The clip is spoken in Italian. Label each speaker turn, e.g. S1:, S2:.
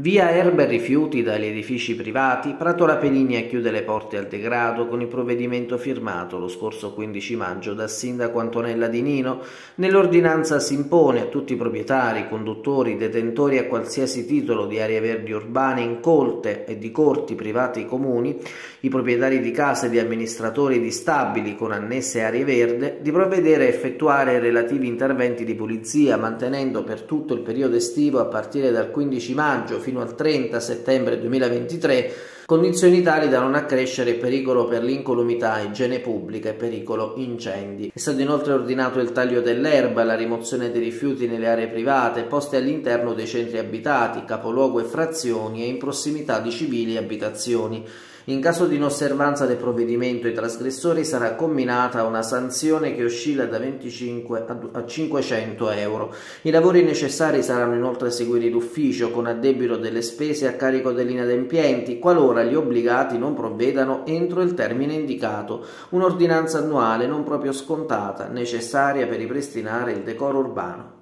S1: Via erbe e rifiuti dagli edifici privati, Pratola Pelinia chiude le porte al degrado con il provvedimento firmato lo scorso 15 maggio dal sindaco Antonella Di Nino. Nell'ordinanza si impone a tutti i proprietari, conduttori, detentori a qualsiasi titolo di aree verdi urbane incolte e di corti privati comuni, i proprietari di case e di amministratori di stabili con annesse aree verde, di provvedere a effettuare relativi interventi di pulizia mantenendo per tutto il periodo estivo a partire dal 15 maggio fino al 30 settembre 2023 condizioni tali da non accrescere pericolo per l'incolumità, igiene pubblica e pericolo incendi. È stato inoltre ordinato il taglio dell'erba, la rimozione dei rifiuti nelle aree private poste all'interno dei centri abitati, capoluogo e frazioni e in prossimità di civili e abitazioni. In caso di inosservanza del provvedimento ai trasgressori sarà comminata una sanzione che oscilla da 25 a 500 euro. I lavori necessari saranno inoltre eseguiti d'ufficio con addebito delle spese a carico degli inadempienti qualora gli obbligati non provvedano entro il termine indicato, un'ordinanza annuale non proprio scontata, necessaria per ripristinare il decoro urbano.